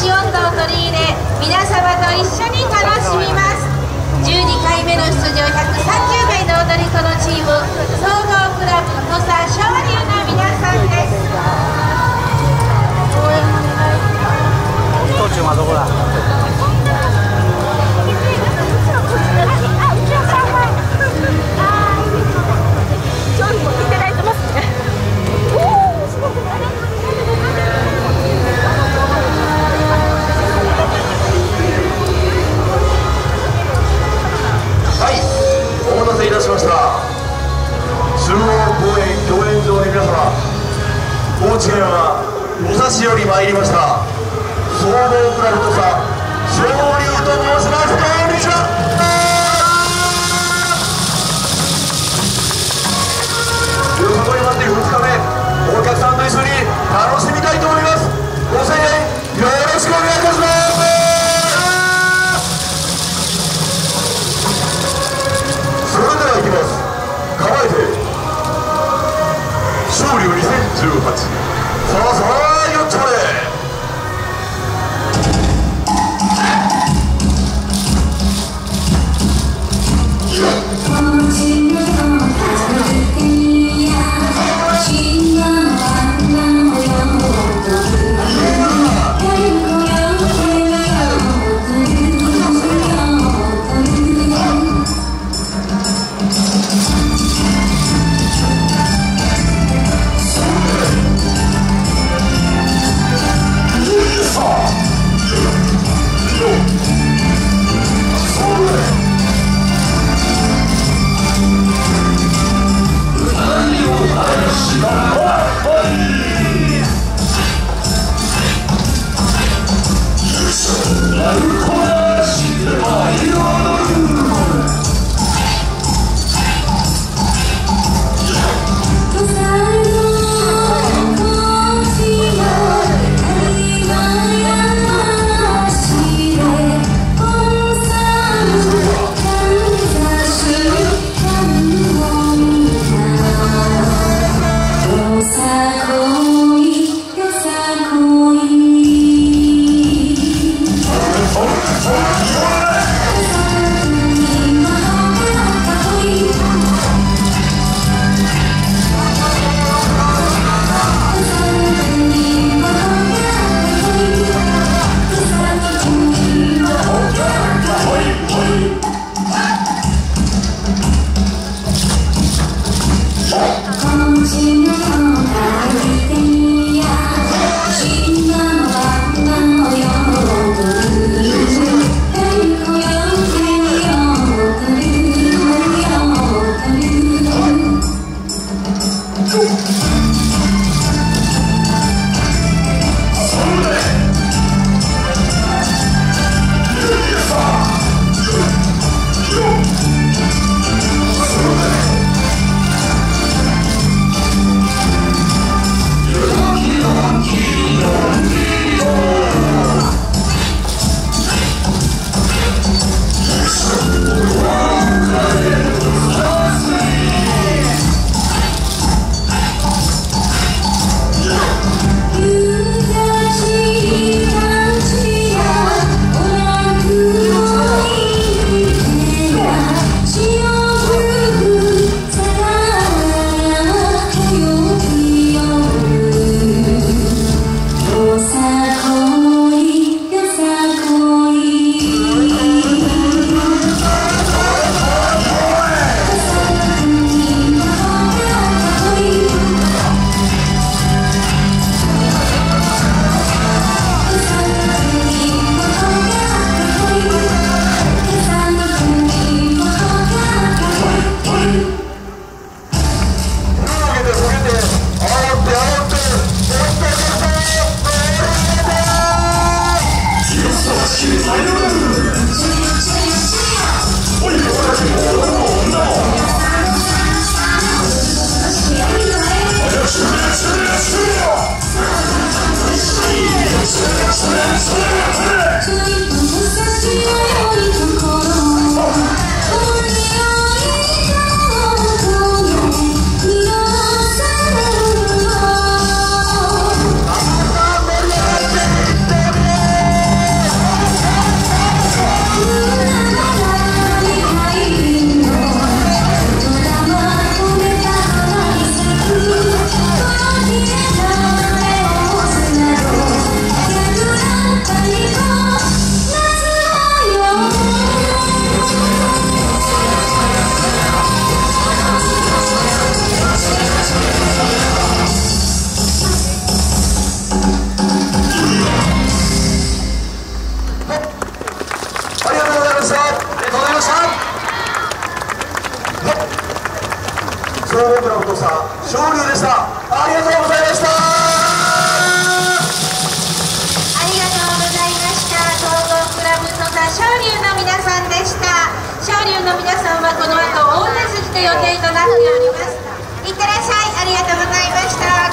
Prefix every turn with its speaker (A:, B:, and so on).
A: し音頭を取り入れ皆様と一緒に楽しみます。12回目の出場130
B: 高知県は武蔵より参りました。総合クラブ土佐昇竜と申します。こんにちは。よさこい祭り2日目お客さんと一緒に楽しみたいと思います。ご声援 to you それぞれのお父さん勝利でした。ありがとうございました。
A: ありがとうございました。東京クラブの座昇龍の皆さんでした。昇龍の皆さんはこの後大手筋で予定となっております。いってらっしゃい。ありがとうございました。